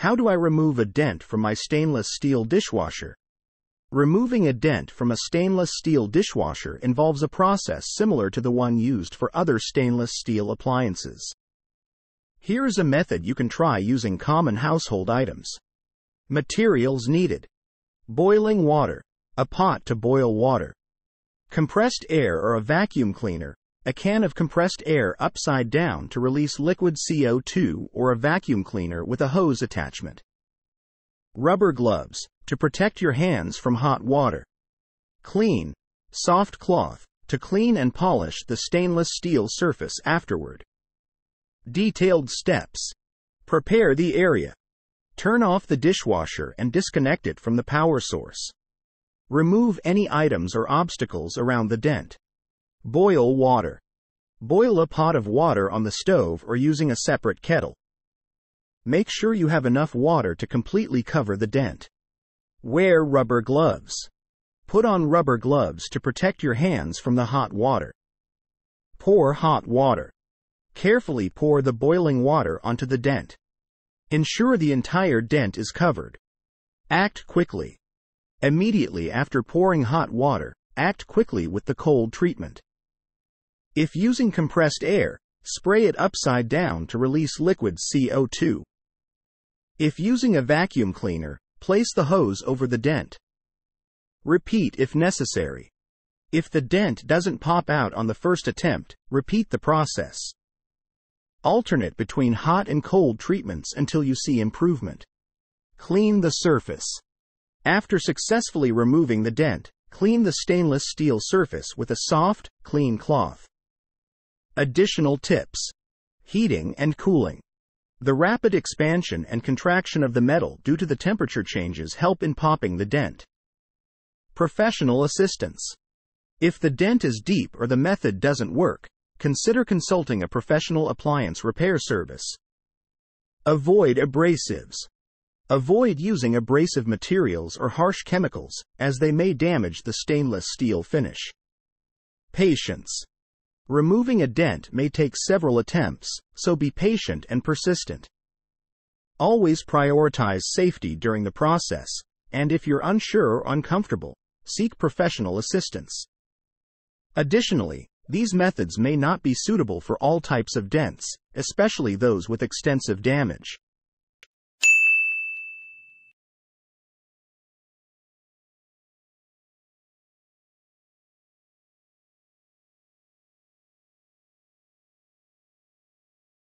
How do I remove a dent from my stainless steel dishwasher? Removing a dent from a stainless steel dishwasher involves a process similar to the one used for other stainless steel appliances. Here is a method you can try using common household items. Materials needed. Boiling water. A pot to boil water. Compressed air or a vacuum cleaner. A can of compressed air upside down to release liquid CO2 or a vacuum cleaner with a hose attachment. Rubber gloves to protect your hands from hot water. Clean, soft cloth to clean and polish the stainless steel surface afterward. Detailed steps. Prepare the area. Turn off the dishwasher and disconnect it from the power source. Remove any items or obstacles around the dent. Boil water. Boil a pot of water on the stove or using a separate kettle. Make sure you have enough water to completely cover the dent. Wear rubber gloves. Put on rubber gloves to protect your hands from the hot water. Pour hot water. Carefully pour the boiling water onto the dent. Ensure the entire dent is covered. Act quickly. Immediately after pouring hot water, act quickly with the cold treatment. If using compressed air, spray it upside down to release liquid CO2. If using a vacuum cleaner, place the hose over the dent. Repeat if necessary. If the dent doesn't pop out on the first attempt, repeat the process. Alternate between hot and cold treatments until you see improvement. Clean the surface. After successfully removing the dent, clean the stainless steel surface with a soft, clean cloth. Additional tips. Heating and cooling. The rapid expansion and contraction of the metal due to the temperature changes help in popping the dent. Professional assistance. If the dent is deep or the method doesn't work, consider consulting a professional appliance repair service. Avoid abrasives. Avoid using abrasive materials or harsh chemicals, as they may damage the stainless steel finish. Patience. Removing a dent may take several attempts, so be patient and persistent. Always prioritize safety during the process, and if you're unsure or uncomfortable, seek professional assistance. Additionally, these methods may not be suitable for all types of dents, especially those with extensive damage.